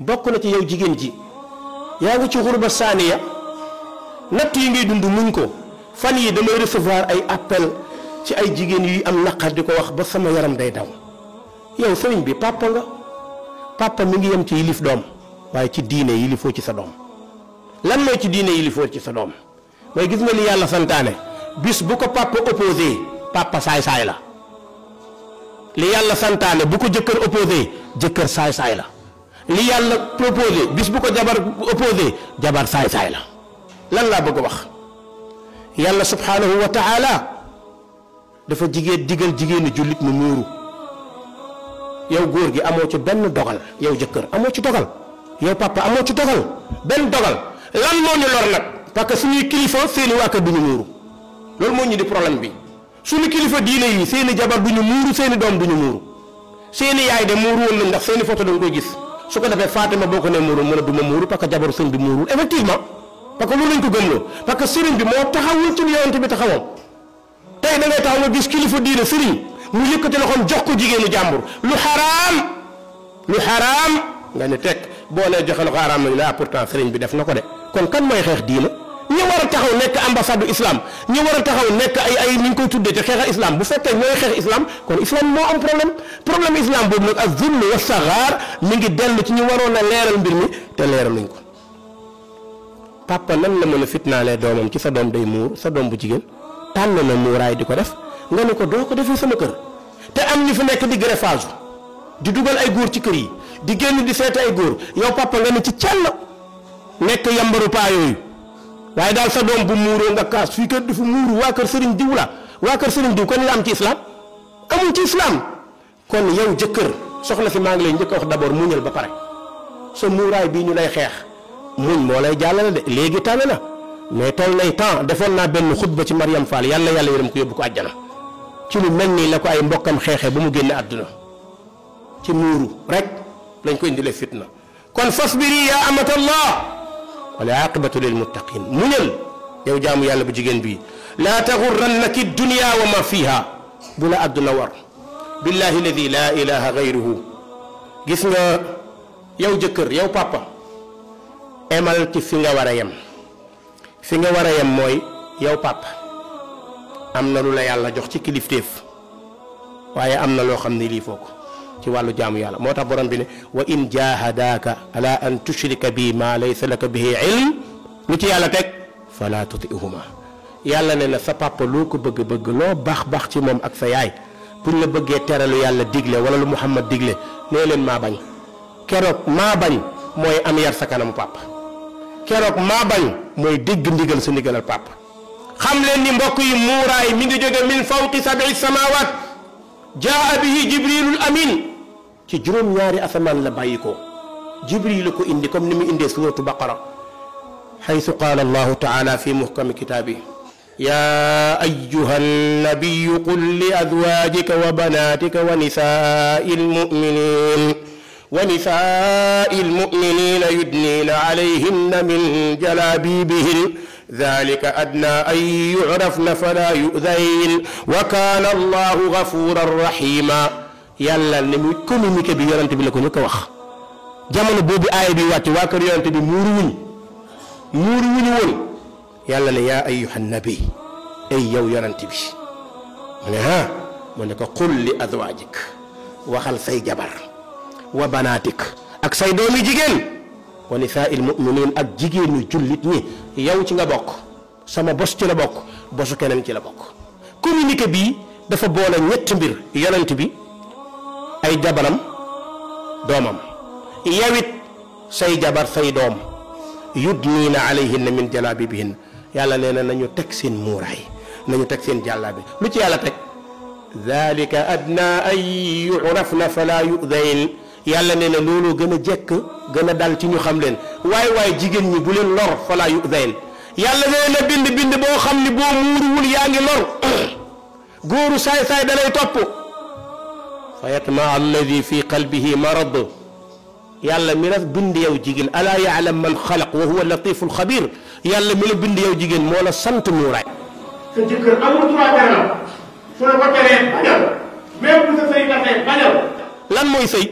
bokk na ci yow jigéen ji. yaa ngi ci xurba saaniya. natt yi ngay dund muñ ko. fan yi damay recevoir ay appel ci ay jigéen yuy am naqar di ko wax ba sama yaram day daw. yow sëriñ bi papa nga. papa mi ngi yem ci yilif doom. waaye ci diine yilifoo ci sa doom. lan mooy ci diine yilifoo ci sa doom? mooy gis nga li yàlla santaane. bis bu ko papa opposé papa saay-saay la. li yàlla santaane bu ko jëkkër opposé jëkkër saay-saay la. Li yàlla proposé bis bu ko jabar opposé jabar saay-saay la. Lan laa bëgg a wax? Yàlla subhaanahu wa taala dafa jigéen digal jigéenu jullit mu muuru. Yow góor gi amoo ci benn dogal. Yow jëkkër amoo ci dogal. Yow papa amoo ci dogal. Benn dogal. Lan moo ñu lor nag? Parce que suñuy kilifa seeni waa kër du ñu muuru. Loolu moo ñu di problème bi. Suñu kilifa diine yi seeni jabar du ñu muuru seeni doom du ñu muuru. Seeni yaay de muuru woon ndax seeni photo da nga koy gis. Su ko defee Fatima boo ko nee muuru mën a du ma muuru parce que jabaru sëñ bi muurul. Effectivement parce que loolu ko gëmloo parce que sëriñ bi moo taxawul ci yonent bi taxawoon. Tey da ngay taxaw nga gis kilifa diine sëriñ mu yëkkati loxoom jox ko jigéenu jàmbur. Lu xaraam lu xaraam nga ne teg boo nee joxe lu xaraam lañu la pourtant sëriñ bi def na ko de. Kon kan mooy xeex diine? Ñi war a taxaw nekk ambassade du islam ñi war a taxaw nekk ay ay ni ñu koy tuddee te xeexal islam. Bu fekkee ñooy xeex islam kon islam moo am problème. Problème islam boobu nag ak zulm wa saxaar mi ngi dellu ci ñu waroon a leeral mbir mi te leeral nañ ko. Papa nan la mën a fitnaalee doomam ci sa doom day muur sa doom bu jigéen? Tànn na muuraay di ko def. Nga ne ko doo ko defee sama kër. Te am ñu fi nekk di greffage di dugal ay góor ci kër yi di génn di seet góor. Yow papa nga ne ci càll nekk yambaru paa yooyu. Waaye daal sa doom bu muuroo nga kaas fii kër dafa muuru waa kër sëriñ diw la waa kër sëriñ diw kon la am ci islam amul ci islam kon yow jëkkër soxna si maa ngi lay njëkk wax d'abord muñal ba pare sa muuraay bii ñu lay xeex muñ moo lay jàllale de léegi tànn na mais toll nay temps defoon naa benn xutba ci Mariam Fall yàlla yàlla yërëm ko yóbbu ko àjjana ci lu mel nii la ko ay mbokkam xeexee ba mu génne àdduna ci muuru rek lañ ko indilee fitna kon fasbiri ya amatallah والعاقبة للمتقين. منل يو جامو يالا بجيجين بي. لا تغرنك الدنيا وما فيها. بلا عبد الله بالله الذي لا إله غيره. جسنا يو جكر يو بابا امال تي سينغا ورايم سينغا ورايم موي يو بابا أمنا لولا يالا جوخ تي كليفتيف waye amna lo xamni li ci wàllu jaamu yàlla moo tax borom bi ne wa in jahadaaka ala an tushrika bi ma laysa laka bihi ilm lu ci yàlla teg fala tutihuma yàlla ne na sa papa loo ko bëgg-bëgg loo baax baax ci moom ak sa yaay buñ la bëggee teralu yàlla digle wala lu muhammad digle nee leen maa bañ keroog maa bañ mooy am yar sa kanamu papa keroog maa bañ mooy dégg ndigal sa ndigalal papa xam leen ni mbokk yi muuraay mi ngi jóge min fawqi sabi samawat jaa bihi jibrilul amin ci juróom-ñaari asamaan la bàyyi ko jibril la ko indi comme ni mu indee suratu baqara xaytu qaala allahu taala fi muhkami kitaabi yaa ayuha annabiyu qul li azwaajika wa banaatika wa nisaai almuminin wa nisaai almuminina yudniina alayhinna min jalaabibihin dalika adna an yucrafna fala yudayn yàlla ne mu communiqué bi yonante bi la ko ñu ko wax jamono boobu aaya bi wàcc waa kër yonante bi muuru wuñ muuru wuñu woon yàlla ne yaa ayuha nabi ay yow yonante bi mu ne ah mu ne ko qul li azwaajik waxal say jabar wa banaatik ak say doomi jigéen wa nisaa'il mu'minin ak jigéenu jullit ñi yow ci nga bokk sama bos ci la bokk bosu keneen ci la bokk communiqué bii dafa boole ñett mbir yonent bi ay jabaram doomam yawit say jabar say doom yudniina alayhinna min jalaabibihinna yàlla nee na nañu teg seen muuraay nañu teg seen jàllaabi lu ci yàlla teg dalika adna an yurafna fala yudayn yàlla nee na loolu gën a jekk gën a dal ci ñu xam leen waaye waaye jigéen ñi bu leen lor fala yudayn yàlla nee na bind bind boo xam ni boo muuruwul yaa ngi lor góoru saay saay dalay topp فيطمع الذي في قلبه مرض. يلا ملف بند يا وجيجن. ألا يعلم من خلق وهو اللطيف الخبير. يلا ملف بند يا وجيجن. مولا سنت نوراي. فجكر أمر ترا جانا سونا بكري بانيو ميم بو سي باتاي بانيو لأن موي سي.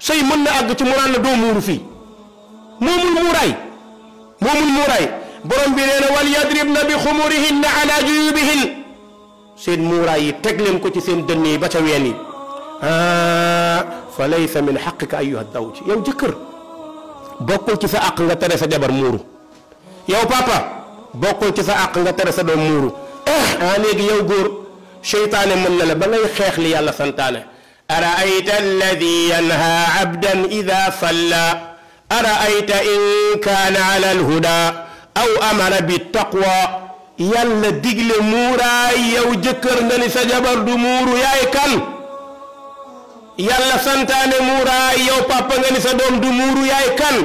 سي من نا اغ تي مورال دو مورو في. مومن موراي. مومن موراي. بروم بي نينا وال يضرب نبي خمورهن على جيوبهن. سين موراي تكلم لين كو سين دني با تا ويني فليس من حقك أيها الزوج. يا جكر. بقول كيف أقنع ترى سجبر مورو. يا بابا بقول كيف أقنع ترى سجبر مورو. إيه أنا يا جور شيطان من الله بلا يخيخ لي الله سنتانه أرأيت الذي ينهى عبدا إذا صلى؟ أرأيت إن كان على الهدى أو أمر بالتقوى؟ يلا دقل مورا يا جكر نلسى جبر مورو. يا كلب يالا سانتاني مورا يو بابا غاني سا دوم دو مورو ياي كان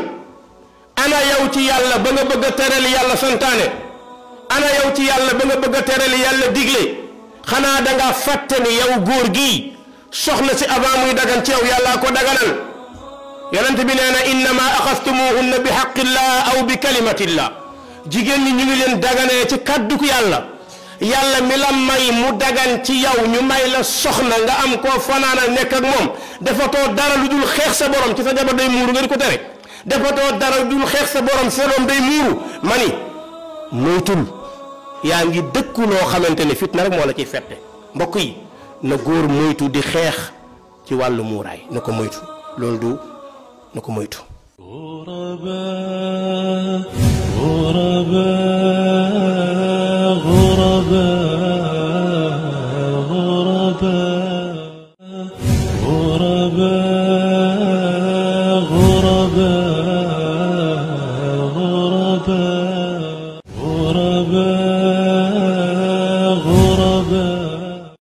أنا يو تي يالا بغا بغا تيرال يالا سانتاني أنا يو تي يالا بغا بغا تيرال يالا ديغلي خانا داغا فاتني يو غور غي سخنا سي افان موي داغان تيو يالا كو داغانال يالنت بي نانا انما اخذتموهن بحق الله أو بكلمه الله جيجين ني نيغي لين داغاني تي كادو كو يالا yàlla mi la may mu dagan ci yow ñu may la soxna nga am koo fanaanal nekk ak moom defatoo dara lu dul xeex sa borom ci sa jabar day muuru nga di ko tere defatoo dara lu dul xeex sa borom sa doom day muuru ma ni moytul yaa ngi dëkku loo xamante ne fitna rek moo la ciy fette mbokk yi na góor moytu di xeex ci wàllu muuraay na ko moytu loolu du na ko moytu. ربنا